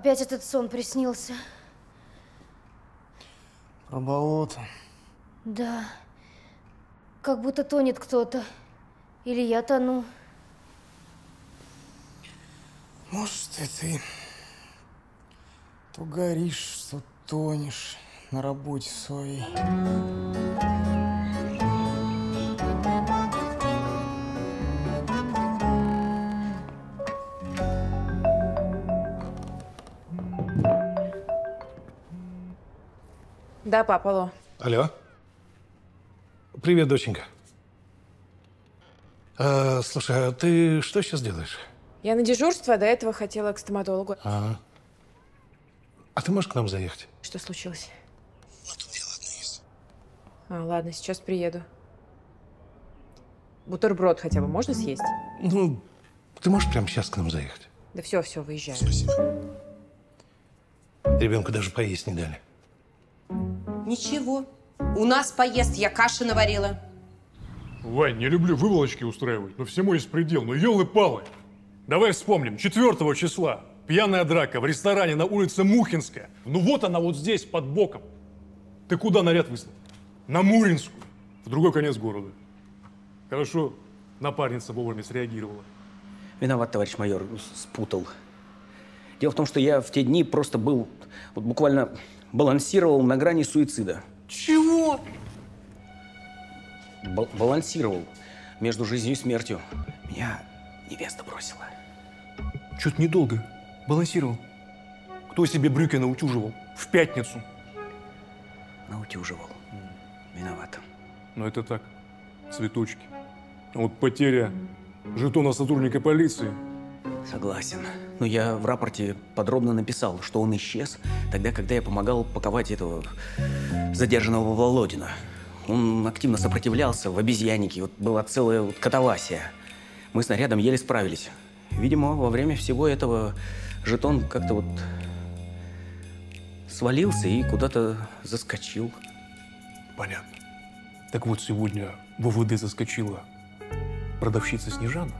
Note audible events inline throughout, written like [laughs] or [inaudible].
Опять этот сон приснился. Про болото. Да. Как будто тонет кто-то. Или я тону. Может, и ты то горишь, то тонешь на работе своей. Да, папа, алло. Алло. Привет, доченька. А, слушай, а ты что сейчас делаешь? Я на дежурство, а до этого хотела к стоматологу. А, а ты можешь к нам заехать? Что случилось? А, ладно, сейчас приеду. Бутерброд хотя бы можно съесть? Ну, ты можешь прямо сейчас к нам заехать? Да все, все, выезжаю. Ребенку даже поесть не дали. Ничего. У нас поест, я каши наварила. Вань, не люблю выволочки устраивать, но всему есть предел. Ну, елы-палы. Давай вспомним. 4 числа. Пьяная драка в ресторане на улице Мухинская. Ну вот она вот здесь, под боком. Ты куда наряд выслал? На Муринскую. В другой конец города. Хорошо, напарница вовремя среагировала. Виноват, товарищ майор, спутал. Дело в том, что я в те дни просто был, вот буквально балансировал на грани суицида. Чего? Бал- балансировал между жизнью и смертью. Меня невеста бросила. Чуть недолго. Балансировал. Кто себе брюки наутюживал? В пятницу. Наутюживал. Виноват. Но это так, цветочки. А вот потеря жетона сотрудника полиции Согласен. Но я в рапорте подробно написал, что он исчез тогда, когда я помогал паковать этого задержанного Володина. Он активно сопротивлялся в обезьяннике. Вот была целая вот катавасия. Мы с нарядом еле справились. Видимо, во время всего этого жетон как-то вот свалился и куда-то заскочил. Понятно. Так вот, сегодня в ОВД заскочила продавщица Снежана.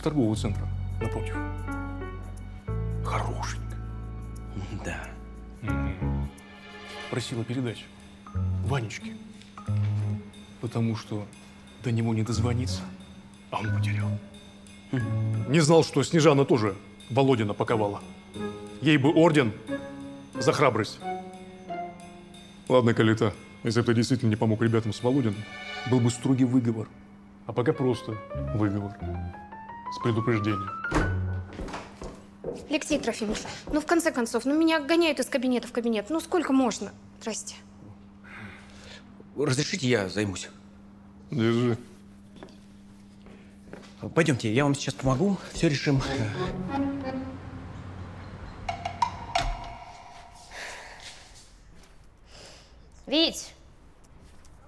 Из торгового центра, напротив. Хорошенько. Да. Просила передать Ванечке. Потому что до него не дозвониться, а он потерял. Не знал, что Снежана тоже Володина паковала. Ей бы орден за храбрость. Ладно, Калита, если бы ты действительно не помог ребятам с Володиным, был бы строгий выговор. А пока просто выговор. С предупреждением. Алексей Трофимович, ну в конце концов, ну меня гоняют из кабинета в кабинет. Ну сколько можно? Здрасте. Разрешите, я займусь? Держи. Пойдемте, я вам сейчас помогу, все решим. Вить,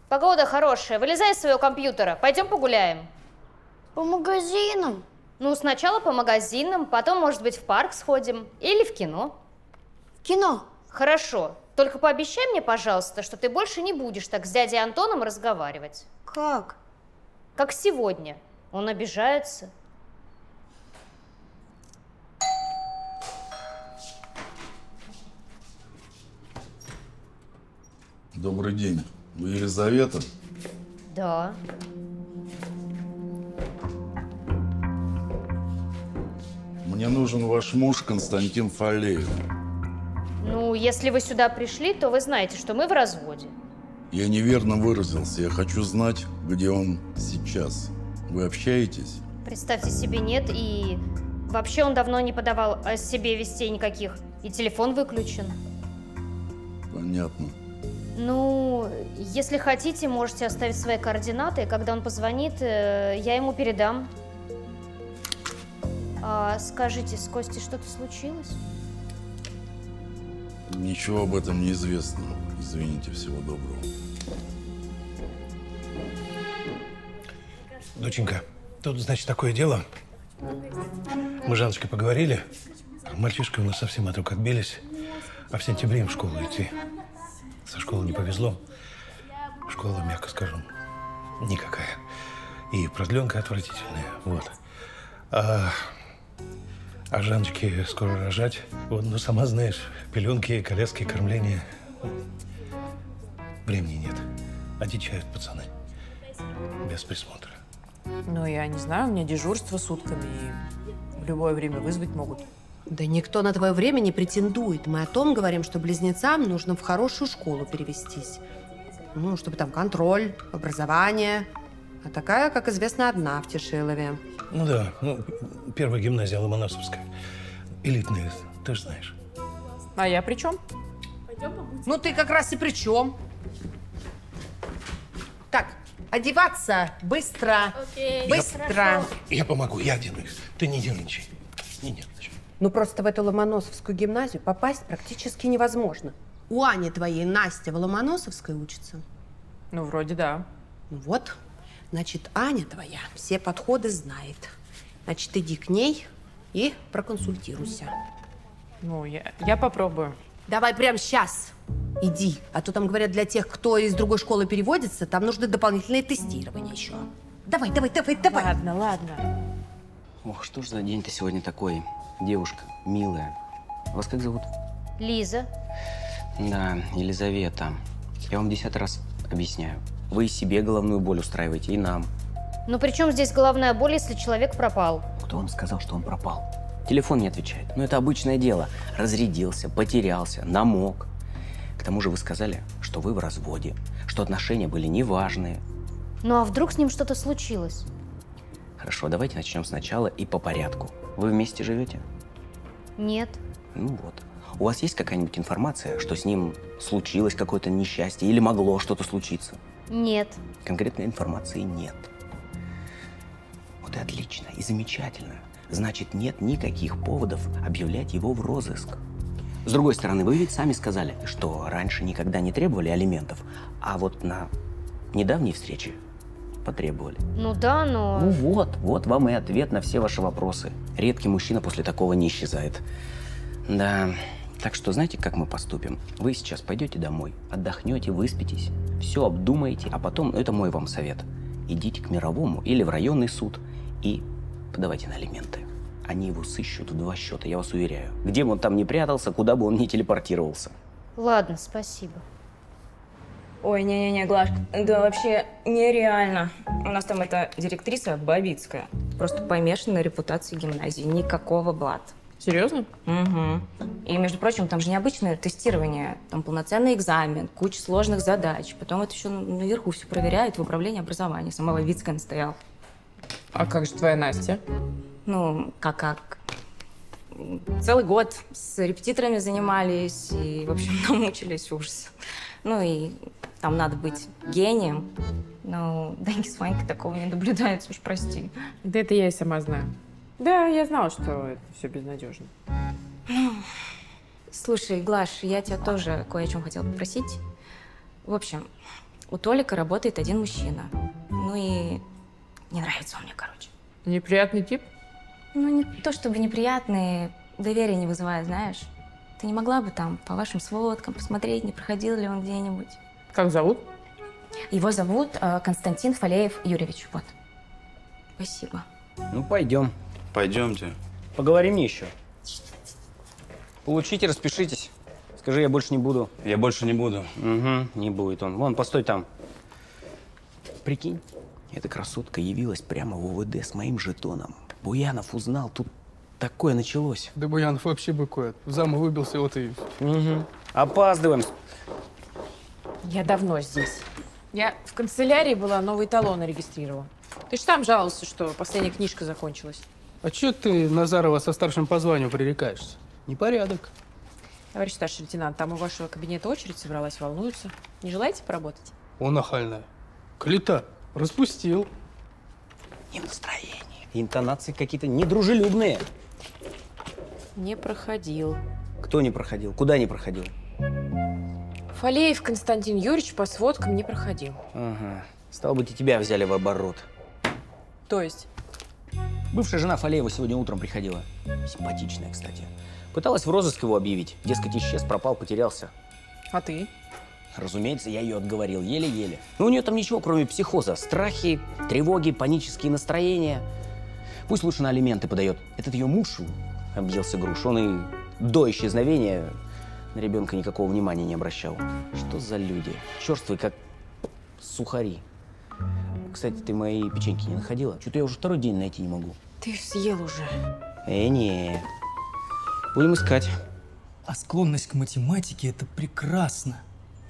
погода хорошая. Вылезай из своего компьютера. Пойдем погуляем. По магазинам. Ну, сначала по магазинам, потом, может быть, в парк сходим. Или в кино. В кино? Хорошо. Только пообещай мне, пожалуйста, что ты больше не будешь так с дядей Антоном разговаривать. Как? Как сегодня. Он обижается. Добрый день. Вы Елизавета? Да. Мне нужен ваш муж Константин Фалеев. Ну, если вы сюда пришли, то вы знаете, что мы в разводе. Я неверно выразился. Я хочу знать, где он сейчас. Вы общаетесь? Представьте себе, нет, и вообще он давно не подавал о себе вестей никаких, и телефон выключен. Понятно. Ну, если хотите, можете оставить свои координаты, когда он позвонит, э, я ему передам. А, скажите, с Костей что-то случилось? Ничего об этом не известно. Извините, всего доброго. Доченька, тут, значит, такое дело. Мы с Жанночкой поговорили. Мальчишки у нас совсем от рук отбились. А в сентябре им в школу идти. Со школы не повезло. Школа, мягко скажем, никакая. И продленка отвратительная. Вот. А А Жаночке скоро рожать. Вот, ну, сама знаешь, пеленки, коляски, кормление. Времени нет. Одичают пацаны. Без присмотра. Ну, я не знаю, у меня дежурство сутками, и в любое время вызвать могут. Да никто на твое время не претендует. Мы о том говорим, что близнецам нужно в хорошую школу перевестись. Ну, чтобы там контроль, образование. А такая, как известно, одна в Тишилове. Ну да, ну, первая гимназия Ломоносовская. Элитная, ты же знаешь. А я при чем? Ну, ты как раз и при чем. Так, одеваться быстро. Быстро. Я помогу, я оденусь. Ты не нервничай. Не нервничай. Ну, просто в эту Ломоносовскую гимназию попасть практически невозможно. У Ани твоей Настя в Ломоносовской учится. Ну, вроде да. Ну вот, значит, Аня твоя все подходы знает. Значит, иди к ней и проконсультируйся. Ну, я, я попробую. Давай прямо сейчас. Иди. А то там говорят, для тех, кто из другой школы переводится, там нужны дополнительные тестирования еще. Давай, давай, давай, давай. Ладно, ладно. Ох, что ж за день-то сегодня такой? Девушка, милая. Вас как зовут? Лиза. Да, Елизавета. Я вам десятый раз объясняю. Вы себе головную боль устраиваете, и нам. Ну при чем здесь головная боль, если человек пропал? Кто вам сказал, что он пропал? Телефон не отвечает. Ну, это обычное дело. Разрядился, потерялся, намок. К тому же вы сказали, что вы в разводе, что отношения были неважные. Ну а вдруг с ним что-то случилось? Хорошо, давайте начнем сначала и по порядку. Вы вместе живете? Нет. Ну вот. У вас есть какая-нибудь информация, что с ним случилось какое-то несчастье или могло что-то случиться? Нет. Конкретной информации нет. Вот и отлично, и замечательно. Значит, нет никаких поводов объявлять его в розыск. С другой стороны, вы ведь сами сказали, что раньше никогда не требовали алиментов, а вот на недавней встрече потребовали. Ну да, но... Ну вот, вот вам и ответ на все ваши вопросы. Редкий мужчина после такого не исчезает. Да, так что знаете, как мы поступим? Вы сейчас пойдете домой, отдохнете, выспитесь, все обдумаете, а потом, ну, это мой вам совет, идите к мировому или в районный суд и подавайте на алименты. Они его сыщут в два счета, я вас уверяю. Где бы он там ни прятался, куда бы он ни телепортировался. Ладно, спасибо. Ой, не-не-не, Глашка, да вообще нереально. У нас там эта директриса Бабицкая. Просто помешана на репутации гимназии. Никакого блат. Серьезно? Угу. И, между прочим, там же необычное тестирование. Там полноценный экзамен, куча сложных задач. Потом это еще наверху все проверяют в управлении образования. Сама Бабицкая настояла. А как же твоя Настя? Ну, как-как? Целый год с репетиторами занимались и, в общем, [laughs] намучились ужас. Ну и там надо быть гением. Но Даньки с Ванькой такого не наблюдается, уж прости. Да это я и сама знаю. Да, я знала, что это все безнадежно. Слушай, Глаш, я тебя тоже кое о чем хотела попросить. В общем, у Толика работает один мужчина. Ну и не нравится он мне, короче. Неприятный тип? Ну, не то чтобы неприятный, доверие не вызывает, знаешь. Ты не могла бы там по вашим сводкам посмотреть, не проходил ли он где-нибудь? Как зовут? Его зовут э, Константин Фалеев Юрьевич. Вот. Спасибо. Ну, пойдем. Пойдемте. Поговорим еще. Получите, распишитесь. Скажи, я больше не буду. Я больше не буду. Угу, не будет он. Вон, постой там. Прикинь, эта красотка явилась прямо в УВД с моим жетоном. Буянов узнал, тут такое началось. Да Буянов вообще быкует. В зам выбился, вот и... Угу. Опаздываем. Я давно здесь. Я в канцелярии была, новые талоны регистрировала. Ты же сам жаловался, что последняя книжка закончилась. А чё ты Назарова со старшим по званию пререкаешься? Непорядок. Товарищ старший лейтенант, там у вашего кабинета очередь собралась, волнуются. Не желаете поработать? Он нахальная. Клета. Распустил. Не в настроении. Интонации какие-то недружелюбные. Не проходил. Кто не проходил? Куда не проходил? Фалеев Константин Юрьевич по сводкам не проходил. Ага. Стало быть, и тебя взяли в оборот. То есть? Бывшая жена Фалеева сегодня утром приходила. Симпатичная, кстати. Пыталась в розыск его объявить. Дескать, исчез, пропал, потерялся. А ты? Разумеется, я ее отговорил, еле-еле. Но у нее там ничего, кроме психоза. Страхи, тревоги, панические настроения. Пусть лучше на алименты подает. Этот ее муж объелся груш. Он и до исчезновения на ребенка никакого внимания не обращал. Что за люди? Черствые, как сухари. Кстати, ты мои печеньки не находила? Что-то я уже второй день найти не могу. Ты съел уже. Э, не. Будем искать. А склонность к математике – это прекрасно.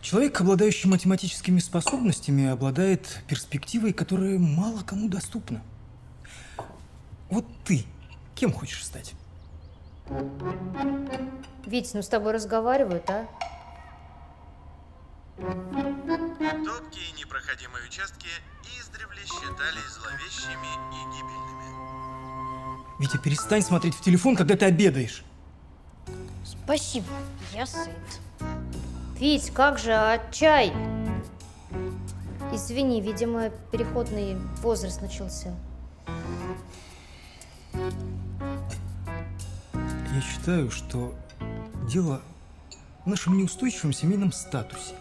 Человек, обладающий математическими способностями, обладает перспективой, которая мало кому доступна. Вот ты кем хочешь стать? Вить, ну с тобой разговаривают, а? Витя, перестань смотреть в телефон, когда ты обедаешь. Спасибо, я сыт. Вить, как же, а чай? Извини, видимо, переходный возраст начался. Я считаю, что дело в нашем неустойчивом семейном статусе.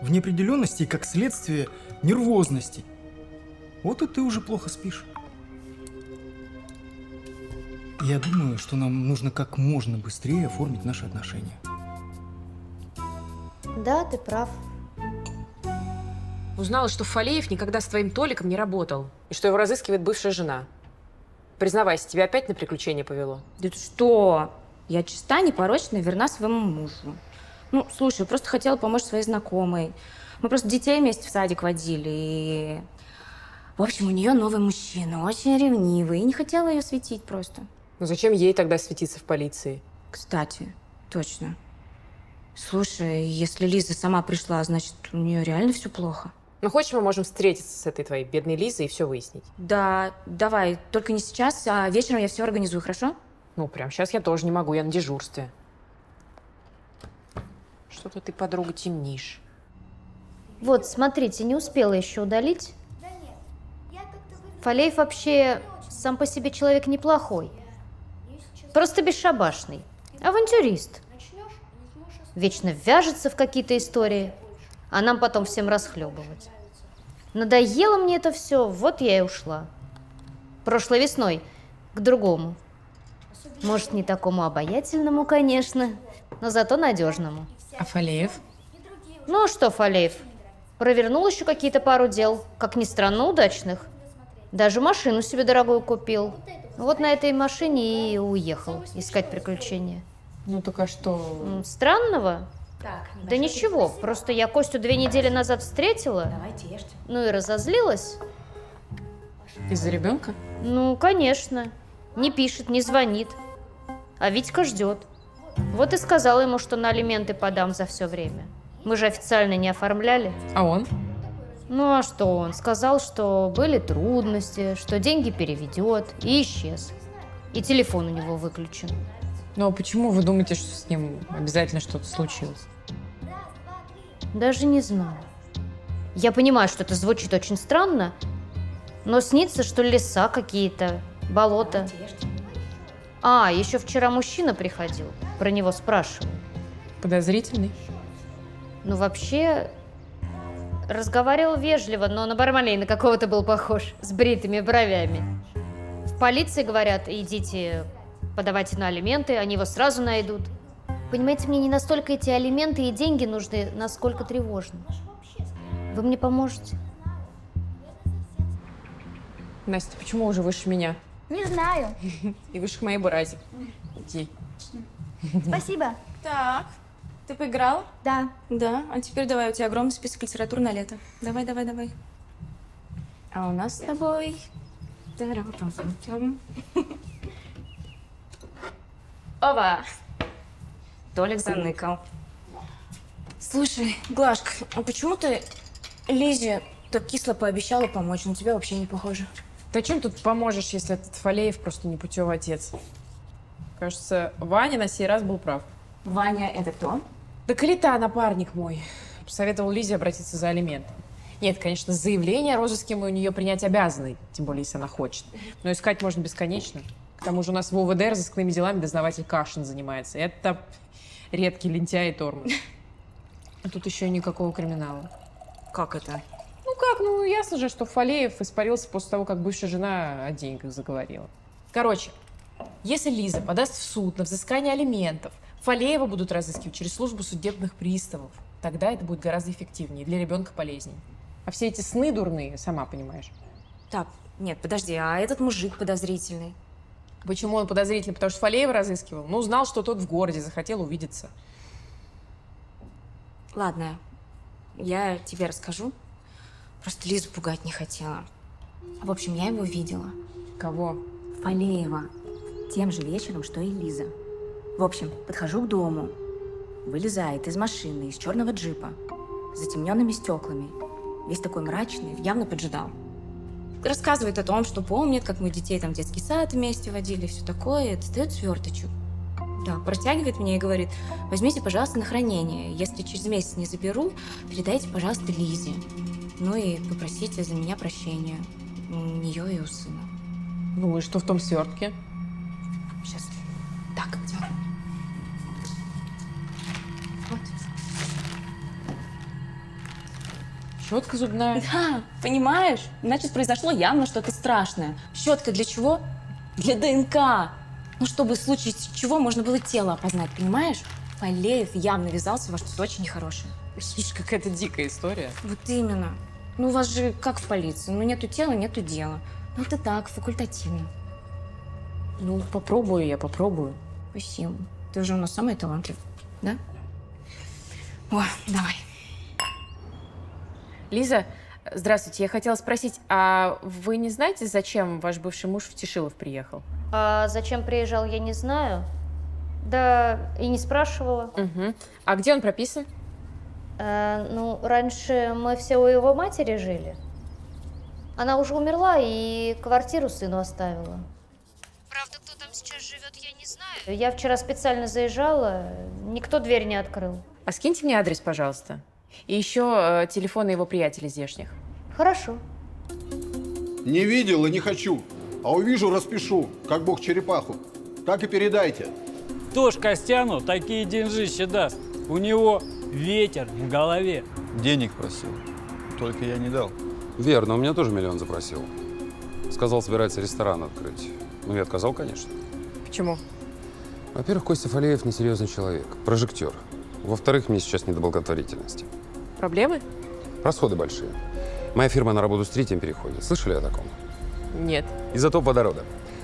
В неопределенности и, как следствие, нервозности. Вот и ты уже плохо спишь. Я думаю, что нам нужно как можно быстрее оформить наши отношения. Да, ты прав. Узнала, что Фалеев никогда с твоим Толиком не работал. И что его разыскивает бывшая жена. Признавайся, тебя опять на приключения повело? Да ты что? Я чиста, непорочна верна своему мужу. Ну, слушай, просто хотела помочь своей знакомой. Мы просто детей вместе в садик водили, и... В общем, у нее новый мужчина, очень ревнивый, и не хотела ее светить просто. Ну зачем ей тогда светиться в полиции? Кстати, точно. Слушай, если Лиза сама пришла, значит, у нее реально все плохо. Ну, хочешь, мы можем встретиться с этой твоей бедной Лизой и все выяснить? Да, давай, только не сейчас, а вечером я все организую, хорошо? Ну, прям сейчас я тоже не могу, я на дежурстве. Что-то ты, подруга, темнишь. Вот, смотрите, не успела еще удалить. Фалеев вообще сам по себе человек неплохой. Просто бесшабашный. Авантюрист. Вечно вяжется в какие-то истории, а нам потом всем расхлебывать. Надоело мне это все, вот я и ушла. Прошлой весной к другому. Может, не такому обаятельному, конечно, но зато надежному. А Фалеев? Ну а что, Фалеев? Провернул еще какие-то пару дел, как ни странно, удачных. Даже машину себе дорогую купил. Вот на этой машине и уехал искать приключения. Ну так а что? Странного? Да ничего, просто я Костю две недели назад встретила. Давайте, ешьте. Ну и разозлилась. Из-за ребенка? Ну, конечно. Не пишет, не звонит. А Витька ждет. Вот и сказала ему, что на алименты подам за все время. Мы же официально не оформляли. А он? Ну а что он? Сказал, что были трудности, что деньги переведет, и исчез. И телефон у него выключен. Ну а почему вы думаете, что с ним обязательно что-то случилось? Даже не знаю. Я понимаю, что это звучит очень странно, но снится, что леса какие-то, болото. А, еще вчера мужчина приходил, про него спрашивал. Подозрительный? Ну, вообще, разговаривал вежливо, но на бармалейна какого-то был похож, с бритыми бровями. В полиции говорят, идите подавайте на алименты, они его сразу найдут. Понимаете, мне не настолько эти алименты и деньги нужны, насколько тревожно. Вы мне поможете? Настя, почему уже выше меня? Не знаю. [laughs] И выше моей бурази. Иди. Спасибо. Так, ты поиграла? Да. Да, а теперь давай, у тебя огромный список литературы на лето. Давай, давай, давай. А у нас с тобой... Оба! [laughs] Толик заныкал. Слушай, Глашка, а почему ты Лизе так кисло пообещала помочь? На тебя вообще не похоже. Ты чем тут поможешь, если этот Фалеев просто непутевый отец? Кажется, Ваня на сей раз был прав. Ваня, это кто? Да Калита, напарник мой. Посоветовал Лизе обратиться за алимент. Нет, конечно, заявление о розыске мы у нее принять обязаны, тем более, если она хочет. Но искать можно бесконечно. К тому же у нас в ОВД разыскными делами дознаватель Кашин занимается. Это редкий лентяй и тормоз. А тут еще никакого криминала. Как это? Ну как, ну ясно же, что Фалеев испарился после того, как бывшая жена о деньгах заговорила. Короче, если Лиза подаст в суд на взыскание алиментов, Фалеева будут разыскивать через службу судебных приставов. Тогда это будет гораздо эффективнее, для ребенка полезней. А все эти сны дурные, сама понимаешь. Так, нет, подожди, а этот мужик подозрительный? Почему он подозрительный? Потому что Фалеева разыскивал. Ну, знал, что тот в городе, захотел увидеться. Ладно, я тебе расскажу. Просто Лизу пугать не хотела. В общем, я его видела. Кого? Фалеева. Тем же вечером, что и Лиза. В общем, подхожу к дому. Вылезает из машины, из черного джипа. С затемненными стеклами. Весь такой мрачный, явно поджидал. Рассказывает о том, что помнит, как мы детей там в детский сад вместе водили, все такое. Достает сверточек. Да, протягивает мне и говорит, возьмите, пожалуйста, на хранение. Если через месяц не заберу, передайте, пожалуйста, Лизе. Ну и попросите за меня прощения. У нее и у сына. Ну и что в том свертке? Щетка зубная. Да, понимаешь? Значит, произошло явно что-то страшное. Щетка для чего? Для ДНК. Ну, чтобы в случае чего можно было тело опознать, понимаешь? Фалеев явно ввязался во что-то очень нехорошее. Слушай, какая-то дикая история. Вот именно. Ну, у вас же как в полиции. Ну, нету тела, нету дела. Ну, это так, факультативно. Ну, попробую я, попробую. Спасибо. Ты же у нас самый талантливый, да? О, давай. Лиза, здравствуйте. Я хотела спросить, а вы не знаете, зачем ваш бывший муж в Тишилов приехал? А зачем приезжал, я не знаю. Да, и не спрашивала. Угу. А где он прописан? Э, ну, раньше мы все у его матери жили. Она уже умерла и квартиру сыну оставила. Правда, кто там сейчас живет, я не знаю. Я вчера специально заезжала, никто дверь не открыл. А скиньте мне адрес, пожалуйста. И еще э, телефоны его приятелей здешних. Хорошо. Не видел и не хочу. А увижу, распишу, как бог черепаху. Так и передайте. Кто ж Костяну такие деньжища даст? У него ветер в голове. Денег просил. Только я не дал. Верно, у меня тоже миллион запросил. Сказал, собирается ресторан открыть. Ну, я отказал, конечно. Почему? Во-первых, Костя Фалеев несерьезный человек, прожектор. Во-вторых, мне сейчас не до благотворительности. Проблемы? Расходы большие. Моя фирма на работу с третьим переходит. Слышали о таком? Нет. Изотоп водорода.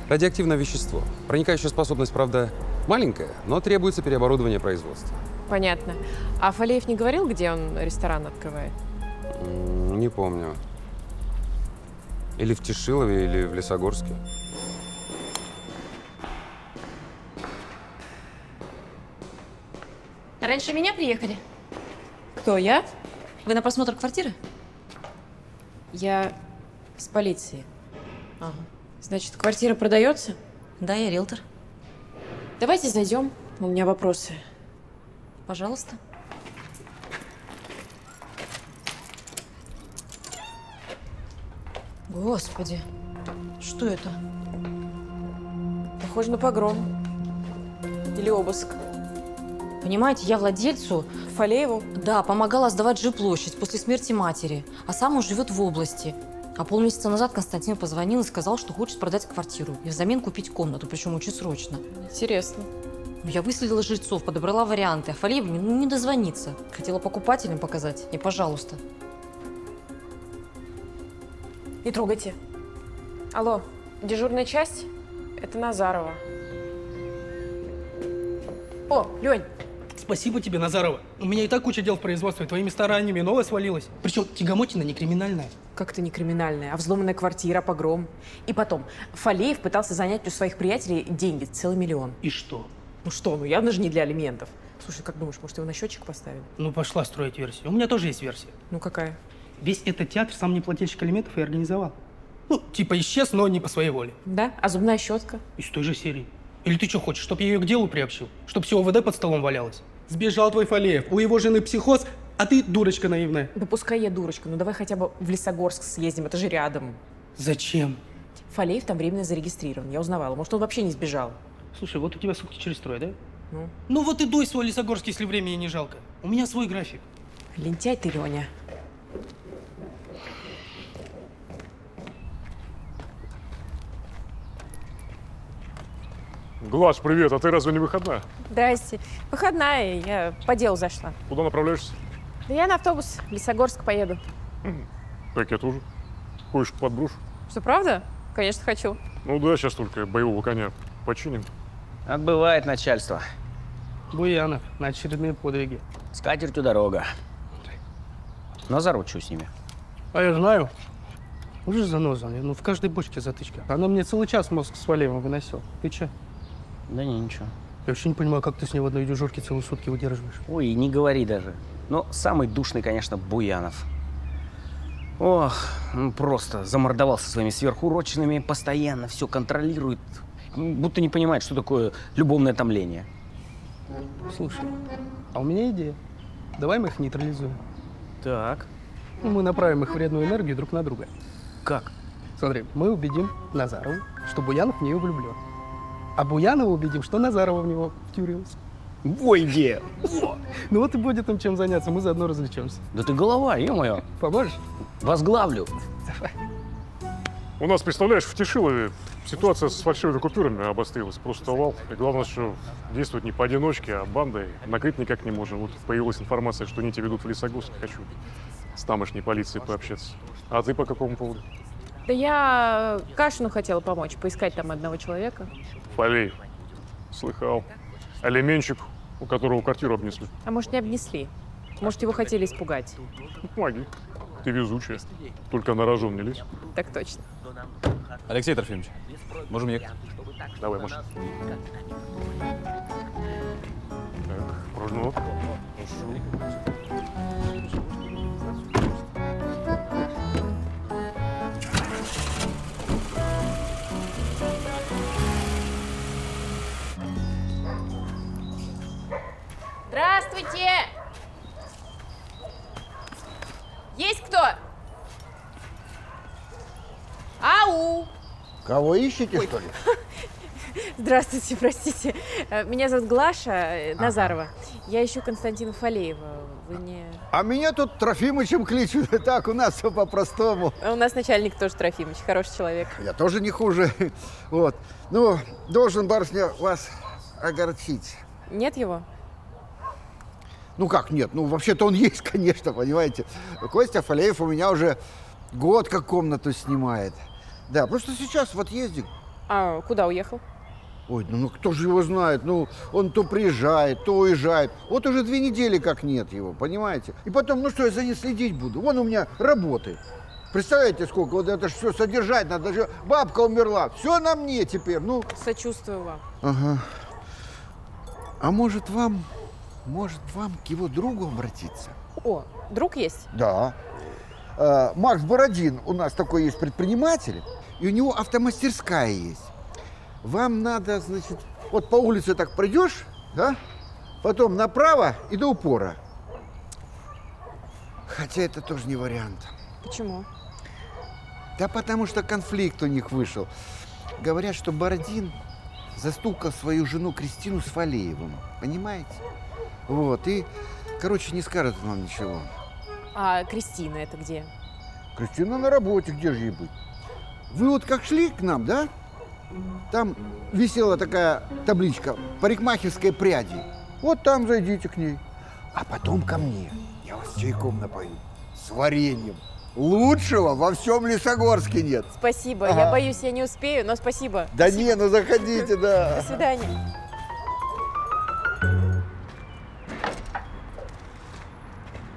Радиоактивное вещество. Проникающая способность, правда, маленькая, но требуется переоборудование производства. Понятно. А Фалеев не говорил, где он ресторан открывает? Не помню. Или в Тишилове, или в Лесогорске. Раньше меня приехали? Кто, я? Вы на просмотр квартиры? Я с полиции. Ага. Значит, квартира продается? Да, я риэлтор. Давайте зайдем. У меня вопросы. Пожалуйста. Господи, Что это? похоже на погром. Или обыск. Понимаете, я владельцу, Фалееву? да, помогала сдавать жилплощадь после смерти матери, а сам он живет в области. А полмесяца назад Константин позвонил и сказал, что хочет продать квартиру и взамен купить комнату, причем очень срочно. Интересно. Ну, Я выследила жильцов, подобрала варианты, а Фалееву ну, не дозвониться. Хотела покупателям показать. И пожалуйста. Не трогайте. Алло, дежурная часть? Это Назарова. О, Лень, Спасибо тебе, Назарова. У меня и так куча дел в производстве. Твоими стараниями новая свалилась. Причем тягомотина не криминальная. как-то не криминальная, а взломанная квартира, погром. И потом, Фалеев пытался занять у своих приятелей деньги, целый миллион. И что? Ну что, ну явно же не для алиментов. Слушай, как думаешь, может его на счетчик поставим? Ну, пошла строить версию. У меня тоже есть версия. Ну какая? Весь этот театр сам неплательщик алиментов и организовал. Ну, типа исчез, но не по своей воле. Да? А зубная щетка? Из той же серии. Или ты что хочешь, чтоб я ее к делу приобщил? Чтоб все ОВД под столом валялось? Сбежал твой Фалеев. У его жены психоз, а ты дурочка наивная. Да пускай я дурочка, но давай хотя бы в Лесогорск съездим, это же рядом. Зачем? Фалеев там временно зарегистрирован, я узнавала. Может, он вообще не сбежал? Слушай, вот у тебя сутки через трое, да? Ну? Ну вот и дуй свой Лесогорск, если времени не жалко. У меня свой график. Лентяй ты, Леня. Глаш, привет, а ты разве не выходная? Здрасте. Выходная, я по делу зашла. Куда направляешься? Да я на автобус в Лесогорск поеду. Так я тоже. Кое-что подброшу. Что, правда? Конечно, хочу. Ну да, сейчас только боевого коня починим. Отбывает начальство. Буянов на очередные подвиги. С катертью дорога. Назар учу с ними. А я знаю. Уже заноза, ну в каждой бочке затычка. Она мне целый час мозг с Валеевым выносил. Ты че? Да не, ничего. Я вообще не понимаю, как ты с ней в одной дежурке целые сутки выдерживаешь. Ой, не говори даже. Но самый душный, конечно, Буянов. Ох, ну просто замордовался своими сверхурочными, постоянно все контролирует. Ну, Будто не понимает, что такое любовное томление. Слушай, а у меня идея. Давай мы их нейтрализуем. Так. Ну, мы направим их вредную энергию друг на друга. Как? Смотри, мы убедим Назарову, что Буянов в нее влюблен. А Буянова убедим, что Назарова в него втюрилась. Во идея! Ну вот и будет им чем заняться, мы заодно развлечемся. Да ты голова, ё-моё. Поможешь? Возглавлю. У нас, представляешь, в Тишилове ситуация с фальшивыми купюрами обострилась. Просто вал. И главное, что действует не поодиночке, а бандой. Накрыть никак не можем. Вот появилась информация, что нити ведут в Лесогорск. Хочу с тамошней полицией пообщаться. А ты по какому поводу? Да я Кашину хотела помочь, поискать там одного человека. Фалеев. Слыхал. Алименщик, у которого квартиру обнесли. А может, не обнесли? Может, его хотели испугать? Ну, помоги. Ты везучая. Только на рожон не лезь. Так точно. Алексей Трофимович, можем ехать. Давай, Маша. Так, пружно. Здравствуйте! Есть кто? Ау! Кого ищете, что ли? [laughs] Здравствуйте, простите. Э, Меня зовут Глаша э, Назарова. Я ищу Константина Фалеева. Вы не... А меня тут Трофимычем кличут. [laughs] Так, у нас все по-простому. А У нас начальник тоже Трофимович, хороший человек. Я тоже не хуже. [laughs] Вот. Ну, должен, барышня, вас огорчить. Нет его? Ну как нет? Ну, вообще-то он [laughs] есть, конечно, понимаете. Костя Фалеев у меня уже год как комнату снимает. Да, просто сейчас в отъезде. А куда уехал? Ой, ну, ну кто же его знает? Ну, он то приезжает, то уезжает. Вот уже две недели как нет его, понимаете? И потом, ну что я за ним следить буду? Вон у меня работы. Представляете, сколько? Вот это ж все содержать надо. же. Бабка умерла. Все на мне теперь. Ну, Сочувствую вам. Ага. А может вам, может вам к его другу обратиться? О, друг есть? Да. Э, Макс Бородин у нас такой есть предприниматель, и у него автомастерская есть. Вам надо, значит, вот по улице так пройдешь, да? Потом направо и до упора. Хотя это тоже не вариант. Почему? Да потому что конфликт у них вышел. Говорят, что Бородин застукал свою жену Кристину с Фалеевым. Понимаете? Вот, и, короче, не скажет вам ничего. А Кристина это где? Кристина на работе, где же ей быть? Вы вот как шли к нам, да? Там висела такая табличка «Парикмахерской пряди». Вот там зайдите к ней. А потом ко мне. Я вас чайком напою. С вареньем. Лучшего во всем Лесогорске нет. Спасибо. Ага. Я боюсь, я не успею, но спасибо. Да не, ну заходите, да. До свидания.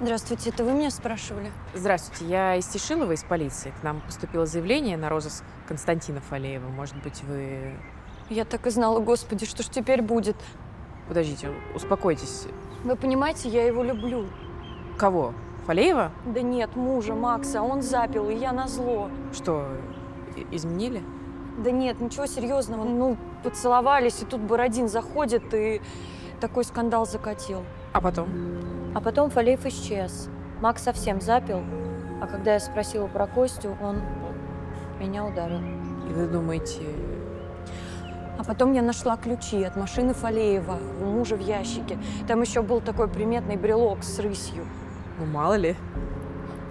Здравствуйте, это вы меня спрашивали? Здравствуйте, я из Тишилова, из полиции. К нам поступило заявление на розыск Константина Фалеева. Может быть, вы... Я так и знала, господи, что ж теперь будет? Подождите, успокойтесь. Вы понимаете, я его люблю. Кого? Фалеева? Да нет, мужа, Макса, он запил, и я назло. Что, изменили? Да нет, ничего серьезного. Ну, поцеловались, и тут Бородин заходит и такой скандал закатил. А потом? А потом Фалеев исчез. Макс совсем запил, а когда я спросила про Костю, он меня ударил. И вы думаете... А потом я нашла ключи от машины Фалеева у мужа в ящике. Там еще был такой приметный брелок с рысью. Ну, мало ли.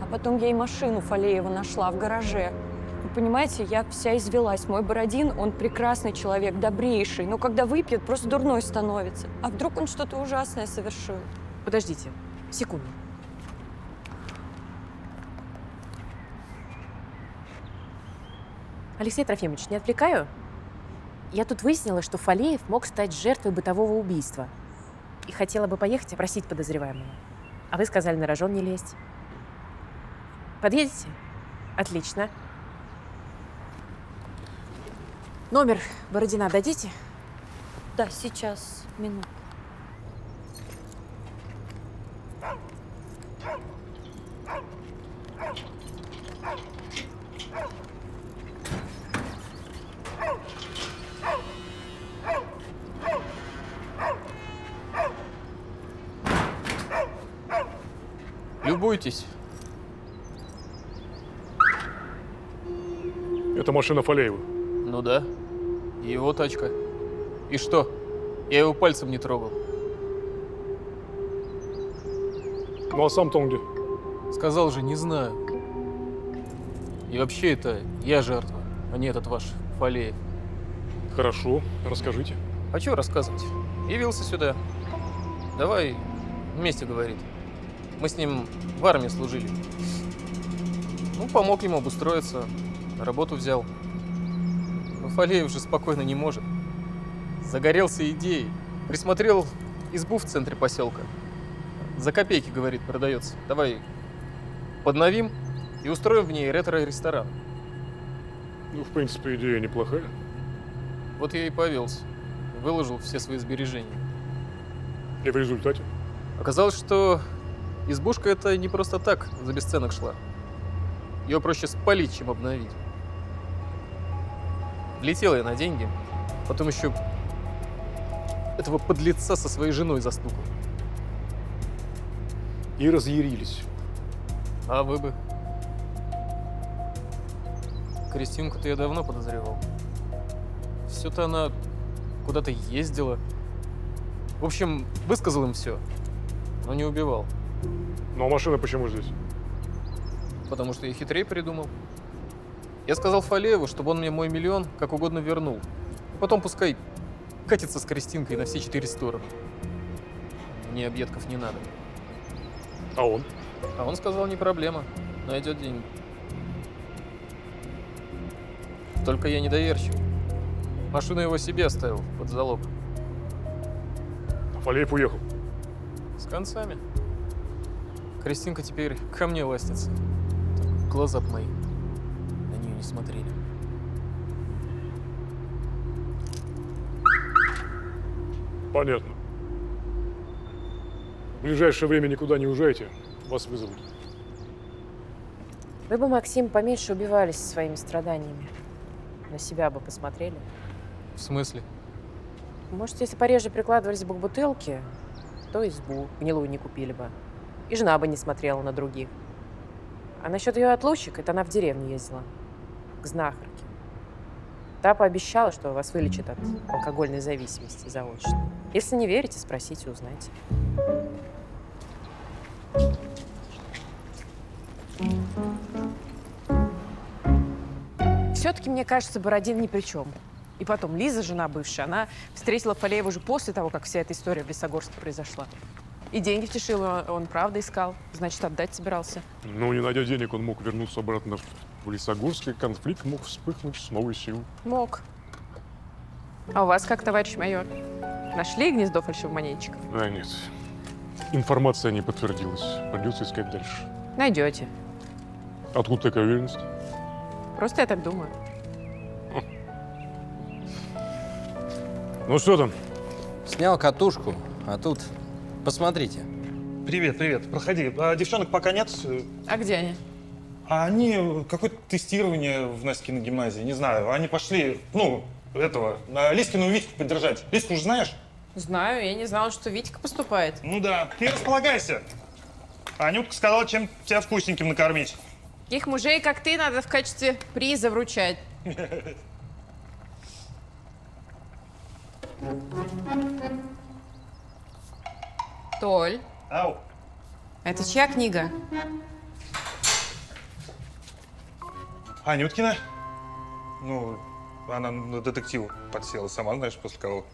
А потом я и машину Фалеева нашла в гараже. Понимаете, я вся извелась. Мой Бородин, он прекрасный человек, добрейший. Но когда выпьет, просто дурной становится. А вдруг он что-то ужасное совершил? Подождите, секунду. Алексей Трофимович, не отвлекаю? Я тут выяснила, что Фалеев мог стать жертвой бытового убийства. И хотела бы поехать опросить подозреваемого. А вы сказали на рожон не лезть. Подъедете? Отлично. Номер Бородина дадите? Да, сейчас, минуту. Любуйтесь. Это машина Фалеева. Ну да. Его тачка. И что? Я его пальцем не трогал. Ну а сам-то он где? Сказал же, не знаю. И вообще это я жертва, а не этот ваш Фалеев. Хорошо, расскажите. А что рассказывать? Явился сюда. Давай вместе говорить. Мы с ним в армии служили. Ну, помог ему обустроиться, работу взял. Фалеев же спокойно не может. Загорелся идеей. Присмотрел избу в центре поселка. За копейки, говорит, продается. Давай подновим и устроим в ней ретро-ресторан. Ну, в принципе, идея неплохая. Вот я и повелся. Выложил все свои сбережения. И в результате? Оказалось, что избушка это не просто так за бесценок шла. Ее проще спалить, чем обновить. Влетел я на деньги, потом еще этого подлеца со своей женой застукал. И разъярились. А вы бы? Кристинку-то я давно подозревал. Все-то она куда-то ездила. В общем, высказал им все, но не убивал. Ну а машина почему здесь? Потому что я хитрее придумал. Я сказал Фалееву, чтобы он мне мой миллион как угодно вернул. Потом пускай катится с Кристинкой на все четыре стороны. Мне объедков не надо. А он? А он сказал, не проблема. Найдет деньги. Только я недоверчив. Машину его себе оставил под залог. А Фалеев уехал. С концами. Кристинка теперь ко мне ластится. Глаза мои не смотрели. Понятно. В ближайшее время никуда не уезжайте. Вас вызовут. Вы бы, Максим, поменьше убивались своими страданиями. На себя бы посмотрели. В смысле? Может, если пореже прикладывались бы к бутылке, то избу гнилую не купили бы. И жена бы не смотрела на других. А насчет ее отлучек, это она в деревню ездила. К знахарке. Та пообещала, что вас вылечит от алкогольной зависимости заочно. Если не верите, спросите, узнайте. Все-таки, мне кажется, Бородин ни при чем. И потом, Лиза, жена бывшая, она встретила Фалеева уже после того, как вся эта история в Лесогорске произошла. И деньги в Тишилу он правда искал, значит, отдать собирался. Ну, не найдя денег, он мог вернуться обратно в Лесогорск, конфликт мог вспыхнуть с новой силой. Мог. А у вас как, товарищ майор? Нашли гнездо фальшивомонетчиков? А, нет. Информация не подтвердилась. Придется искать дальше. Найдете. Откуда такая уверенность? Просто я так думаю. Ну что там? Снял катушку, а тут посмотрите. Привет, привет. Проходи. А девчонок пока нет. А где они? А они какое-то тестирование в Настькиной гимназии, не знаю. Они пошли, ну, этого, на Лискину Витьку поддержать. Лиску уже знаешь? Знаю, я не знала, что Витька поступает. Ну да. Ты располагайся. Анютка сказала, чем тебя вкусненьким накормить. Таких мужей, как ты, надо в качестве приза вручать. [laughs] Толь. Ау. Это чья книга? Анюткина? Ну, она на детективу подсела, сама знаешь, после кого.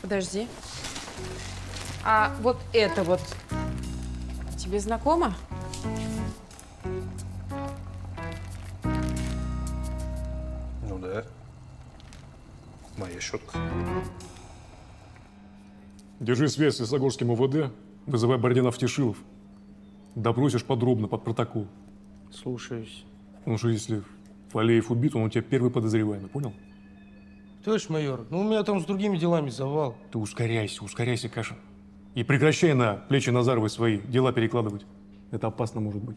Подожди. А вот это вот тебе знакомо? Ну да. Моя щетка. Держи связь с Лесогорским УВД, вызывай Бородина в Тишилов. Допросишь подробно под протокол. Слушаюсь. Потому что если Фалеев убит, он у тебя первый подозреваемый, понял? Товарищ майор, ну у меня там с другими делами завал. Ты ускоряйся, ускоряйся, Кашин. И прекращай на плечи Назаровой свои дела перекладывать. Это опасно может быть.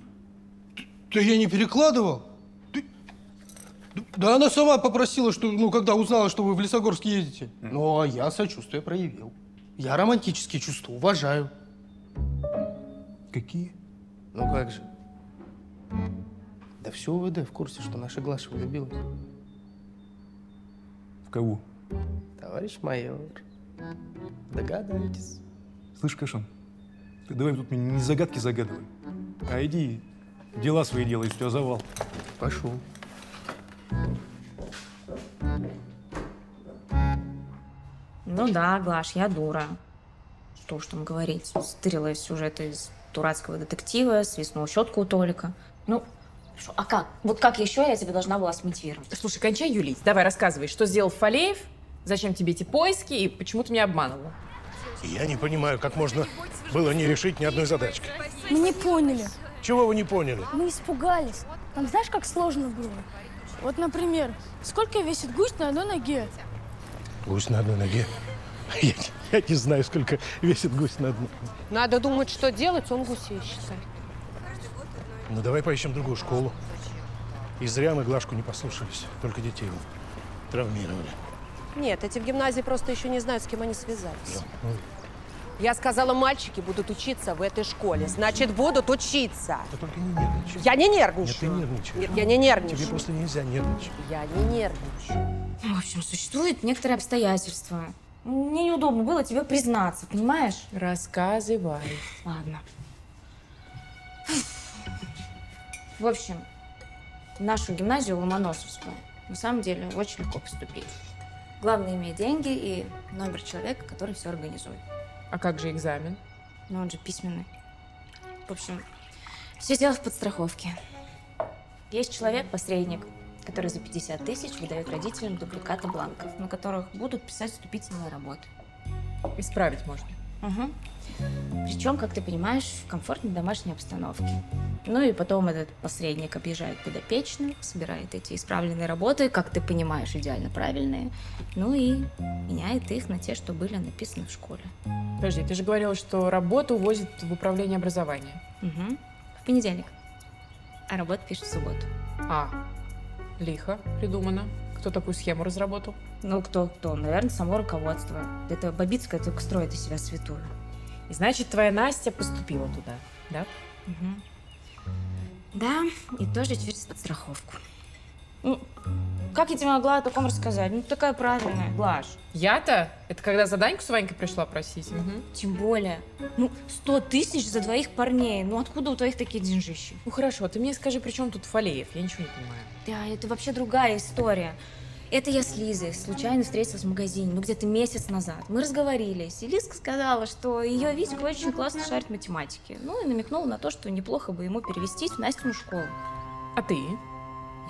Да я не перекладывал. Да она сама попросила, что, ну, когда узнала, что вы в Лесогорск едете. Ну, а я сочувствие проявил. Я романтические чувства уважаю. Какие? Ну как же. Да все УВД в курсе, что наша Глаша влюбилась. В кого? Товарищ майор, догадайтесь. Слышь, Кашин, ты давай тут мне не загадки загадывай, а иди дела свои делай, если у тебя завал. Пошел. Ну да, Глаш, я дура. Что уж там говорить. Стырила сюжеты из дурацкого детектива, свистнула щетку у Толика. Ну, хорошо, а как? Вот как еще я тебя должна была смотивировать? Слушай, кончай юлить. Давай рассказывай, что сделал Фалеев, зачем тебе эти поиски и почему ты меня обманывала. Я не понимаю, как можно было не решить ни одной задачки. Мы не поняли. Чего вы не поняли? Мы испугались. Там знаешь, как сложно было? Вот, например, сколько весит гусь на одной ноге? Гусь на одной ноге. Я, я не знаю, сколько весит гусь на одной. Надо думать, что делать, он гусей считает. Ну, давай поищем другую школу. И зря мы Глашку не послушались. Только детей травмировали. Нет, эти в гимназии просто еще не знают, с кем они связались. Ну, Я сказала, мальчики будут учиться в этой школе. Значит, будут учиться. Да только не нервничай. Я не Нет, нервничаю. ты нервничаешь. Нет, я не нервничаю. Тебе просто нельзя нервничать. Я не нервничаю. В общем, существуют некоторые обстоятельства. Мне неудобно было тебе признаться, понимаешь? Рассказывай. Ладно. В общем, в нашу гимназию Ломоносовскую на самом деле очень легко поступить. Главное иметь деньги и номер человека, который все организует. А как же экзамен? Но он же письменный. В общем, все дело в подстраховке. Есть человек, посредник, который за 50 тысяч выдает родителям дубликаты бланков, на которых будут писать вступительные работы. Исправить можно. Угу. Причем, как ты понимаешь, в комфортной домашней обстановке. Ну и потом этот посредник объезжает подопечных, собирает эти исправленные работы, как ты понимаешь, идеально правильные, ну и меняет их на те, что были написаны в школе. Подожди, ты же говорила, что работу увозят в управление образования. Угу. В понедельник. А работа пишет в субботу. А, лихо придумано. Кто такую схему разработал? Ну, кто-кто? Наверное, само руководство. Это Бабицкая только строит из себя святую. И значит, твоя Настя поступила туда, да? Угу. Да, и тоже через подстраховку. Ну, как я тебе могла о таком рассказать? Ну, ты такая правильная, Глаш. Я-то? Это когда заданьку с Ванькой пришла просить? Тем более. Ну, сто тысяч за двоих парней. Ну, откуда у твоих такие деньжищи? Ну, хорошо, ты мне скажи, при чем тут Фалеев? Я ничего не понимаю. Да, это вообще другая история. Это я с Лизой случайно встретилась в магазине, ну где-то месяц назад. Мы разговорились, и Лизка сказала, что ее Витька очень классно шарит в математике. Ну и намекнула на то, что неплохо бы ему перевестись в Настину школу. А ты?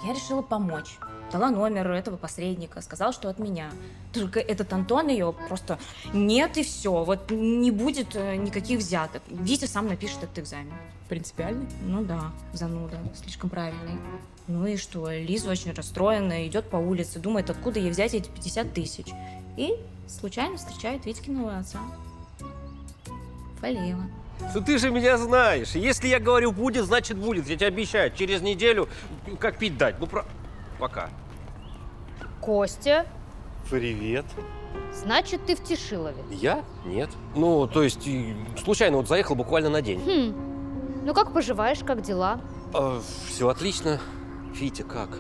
Я решила помочь. Дала номер этого посредника, сказал, что от меня. Только этот Антон ее просто нет и все. Вот не будет э, никаких взяток. Витя сам напишет этот экзамен. Принципиальный? Ну да, зануда, слишком правильный. Ну и что, Лиза очень расстроена, идет по улице, думает, откуда ей взять эти 50 тысяч. И случайно встречает Витькиного отца. Фалеева. Ну ты же меня знаешь. Если я говорю будет, значит будет. Я тебе обещаю. Через неделю как пить дать. Ну, про... пока. Костя, Привет. значит, ты в Тишилове. Я? Нет. Ну, то есть, случайно вот заехал буквально на день. Хм. Ну как поживаешь, как дела? все отлично. Витя, как?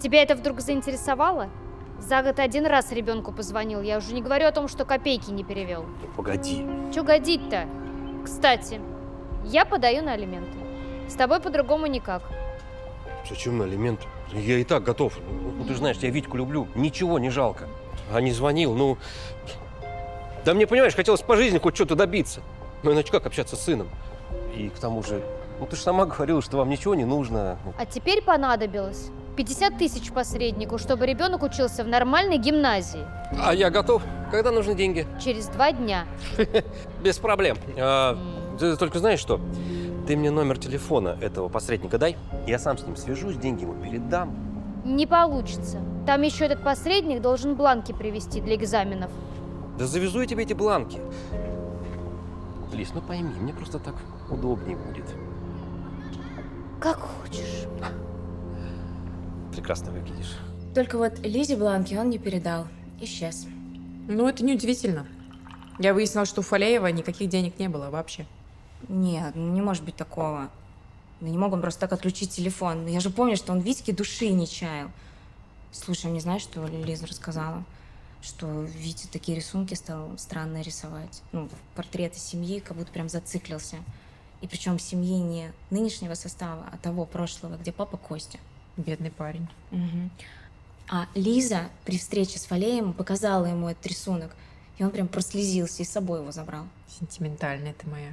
Тебя это вдруг заинтересовало? За год один раз ребенку позвонил. Я уже не говорю о том, что копейки не перевел. Ну, погоди. Че годить-то? Кстати, я подаю на алименты. С тобой по-другому никак. Зачем на алименты? Я и так готов. Ну, ты же знаешь, я Витьку люблю. Ничего не жалко. А не звонил, ну... Да мне, понимаешь, хотелось по жизни хоть что-то добиться. Ну иначе как общаться с сыном? И к тому же, ну ты же сама говорила, что вам ничего не нужно. А теперь понадобилось 50 тысяч посреднику, чтобы ребенок учился в нормальной гимназии. А я готов. Когда нужны деньги? Через два дня. [laughs] Без проблем. А, только знаешь что? Ты мне номер телефона этого посредника дай. Я сам с ним свяжусь, деньги ему передам. Не получится. Там еще этот посредник должен бланки привезти для экзаменов. Да завезу я тебе эти бланки. Лис, ну пойми, мне просто так удобнее будет. Как хочешь. Прекрасно выглядишь. Только вот Лизе бланки он не передал. Исчез. Ну, это неудивительно. Я выяснила, что у Фалеева никаких денег не было вообще. Нет, ну не может быть такого. Ну не мог он просто так отключить телефон. Я же помню, что он Витьке души не чаял. Слушай, мне знаешь, что Лиза рассказала? Что Витя такие рисунки стал странно рисовать. Ну, портреты семьи, как будто прям зациклился. И причем семьи не нынешнего состава, а того прошлого, где папа Костя. Бедный парень. Мгм. А Лиза при встрече с Фалеем показала ему этот рисунок. И он прям прослезился и с собой его забрал. Сентиментальная ты моя.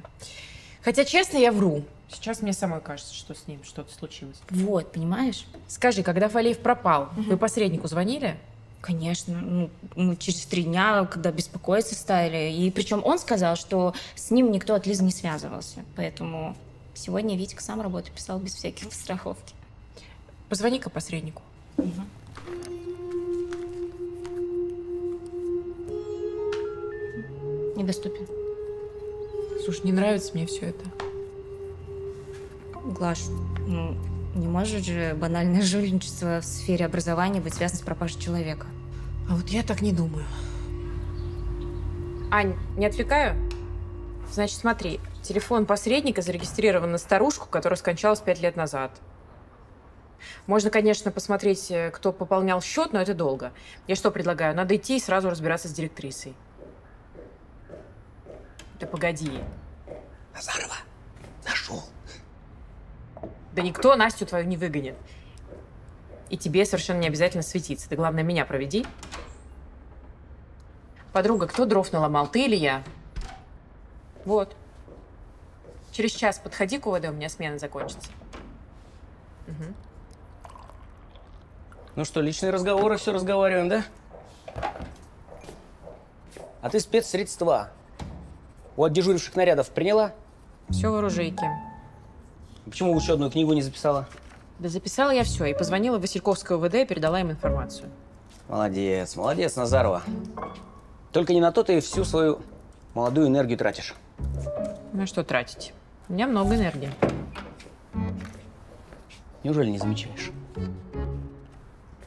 Хотя, честно, я вру. Сейчас мне самой кажется, что с ним что-то случилось. Вот, понимаешь? Скажи, когда Фалеев пропал, вы посреднику звонили? Конечно, ну, ну, через три дня, когда беспокоиться стали. И причем он сказал, что с ним никто от Лизы не связывался. Поэтому сегодня Витька сам работу писал без всяких страховки. Позвони-ка посреднику. Недоступен. Слушай, не нравится мне все это. Глаш, ну, не может же банальное [laughs] жульничество в сфере образования быть связано с пропажей человека. А вот я так не думаю. Ань, не отвлекаю? Значит, смотри, телефон посредника зарегистрирован на старушку, которая скончалась пять лет назад. Можно, конечно, посмотреть, э, кто пополнял счет, но это долго. Я что предлагаю? Надо идти и сразу разбираться с директрисой. Да погоди. Назарова, нашел. Да никто Настю твою не выгонит. И тебе совершенно не обязательно светиться. Ты, главное, меня проведи. Подруга, кто дров наломал, ты или я? Вот. Через час подходи к УВД, у меня смена закончится. Мгм. Ну что, личные разговоры, все разговариваем, да? А ты спецсредства у отдежуривших нарядов приняла? Все в оружейке. Почему в учебную книгу не записала? Да записала я все и позвонила в Васильковское УВД и передала им информацию. Молодец, молодец, Назарова. Только не на то ты всю свою молодую энергию тратишь. Ну а что тратить? У меня много энергии. Неужели не замечаешь?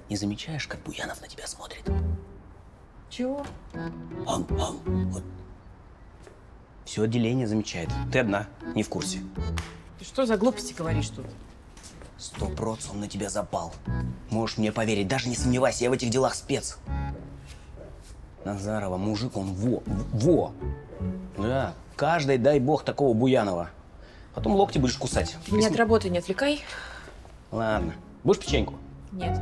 Не замечаешь, как Буянов на тебя смотрит? Чего? Он, он, вот. Все отделение замечает. Ты одна, не в курсе. Ты что за глупости говоришь тут? Сто процентов он на тебя запал. Можешь мне поверить, даже не сомневайся, я в этих делах спец. Назарова, мужик, он во, во. Да, каждый, дай бог, такого Буянова. Потом локти будешь кусать. Меня от работы не отвлекай. Ладно. Будешь печеньку? Нет.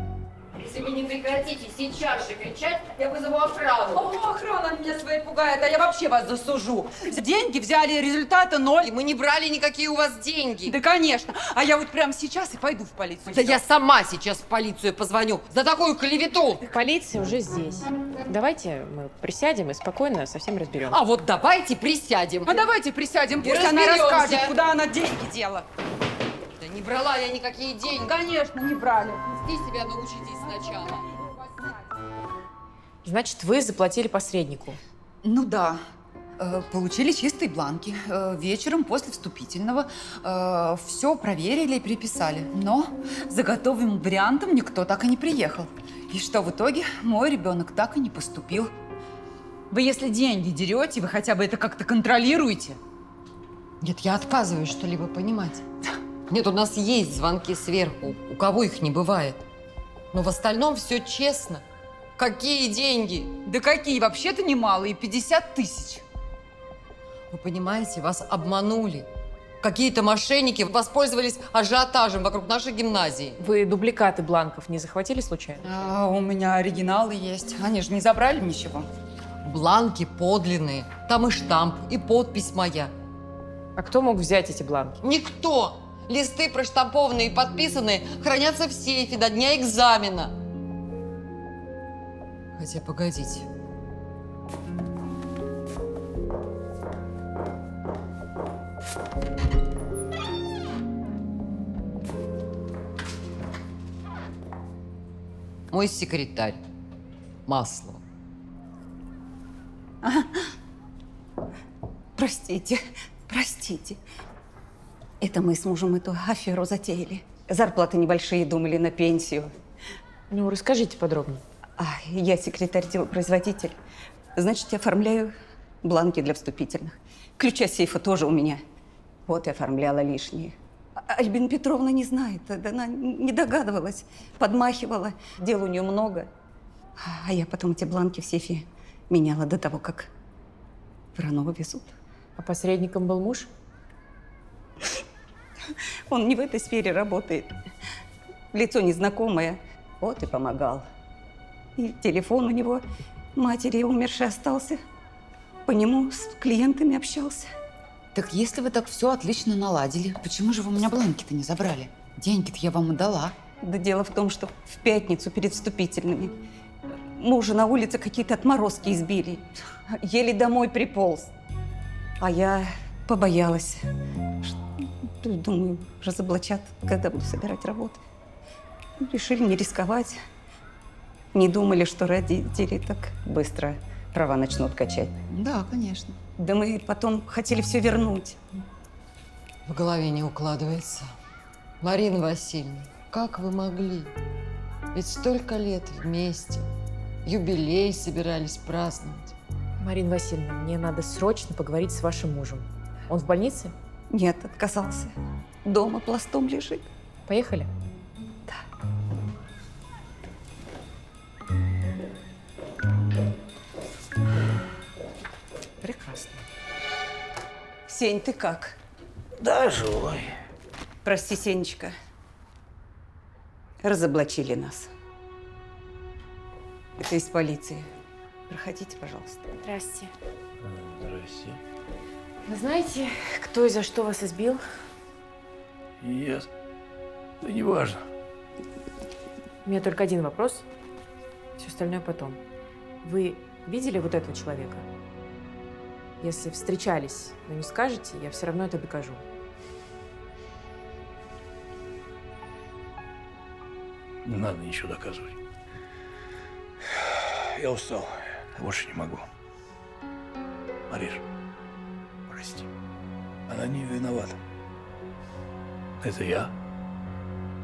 Если вы не прекратите сейчас же кричать, я вызову охрану. О, охрана меня своей пугает, а я вообще вас засужу. Деньги взяли, результата ноль. И мы не брали никакие у вас деньги. Да, конечно. А я вот прямо сейчас и пойду в полицию. Да я сама сейчас в полицию позвоню за такую клевету. Полиция уже здесь. Давайте мы присядем и спокойно со всем разберемся. А вот давайте присядем. А давайте присядем, И пусть она расскажет, куда она деньги дела. Брала я никакие деньги. Конечно, не брали. Вести себя научитесь сначала. Значит, вы заплатили посреднику. Ну да. Э, Получили чистые бланки. Э, Вечером после вступительного все проверили и приписали. Но за готовым вариантом никто так и не приехал. И что в итоге? Мой ребенок так и не поступил. Вы если деньги дерете, вы хотя бы это как-то контролируете. Нет, я отказываюсь что-либо понимать. Нет, у нас есть звонки сверху. У кого их не бывает. Но в остальном все честно. Какие деньги? Да какие? Вообще-то немало, и 50 тысяч. Вы понимаете, вас обманули. какие-то мошенники воспользовались ажиотажем вокруг нашей гимназии. Вы дубликаты бланков не захватили случайно? А, у меня оригиналы есть. Они же не забрали ничего. Бланки подлинные. Там и штамп, и подпись моя. А кто мог взять эти бланки? Никто! Листы проштампованные и подписанные хранятся в сейфе до дня экзамена. Хотя, погодите. Мой секретарь. Масло. Простите, простите. Это мы с мужем эту аферу затеяли. Зарплаты небольшие, думали на пенсию. Ну, расскажите подробнее. А, я секретарь производитель. Значит, я оформляю бланки для вступительных. Ключа сейфа тоже у меня. Вот и оформляла лишние. А Альбина Петровна не знает, она не догадывалась, подмахивала. Дел у нее много. А я потом эти бланки в сейфе меняла до того, как Воронова везут. А посредником был муж? Он не в этой сфере работает. Лицо незнакомое. Вот и помогал. И телефон у него матери умершей остался. По нему с клиентами общался. Так если вы так все отлично наладили, почему же вы у меня бланки-то не забрали? Деньги-то я вам отдала. Да дело в том, что в пятницу перед вступительными мужа на улице какие-то отморозки избили. Еле домой приполз. А я побоялась. что, Думаю, разоблачат, когда буду собирать работу. Решили не рисковать. Не думали, что родители так быстро права начнут качать. Да, конечно. Да мы потом хотели все вернуть. В голове не укладывается. Марина Васильевна, как вы могли? Ведь столько лет вместе. Юбилей собирались праздновать. Марина Васильевна, мне надо срочно поговорить с вашим мужем. Он в больнице? Нет, отказался. Дома пластом лежит. Поехали? Прекрасно. Сень, ты как? Да, живой. Прости, Сенечка. Разоблачили нас. Это из полиции. Проходите, пожалуйста. Здрасте. Здрасте. Вы знаете, кто и за что вас избил? Я... Да не важно. У меня только один вопрос. Все остальное потом. Вы видели вот этого человека? Если встречались, но не скажете, я все равно это докажу. Не надо ничего доказывать. Я устал. Больше не могу. Мариш, прости. Она не виновата. Это я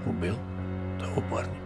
убил того парня.